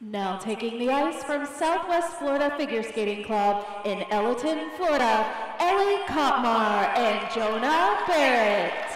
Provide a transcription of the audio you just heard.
Now taking the ice from Southwest Florida Figure Skating Club in Ellerton, Florida, Ellie Kottmar and Jonah Barrett.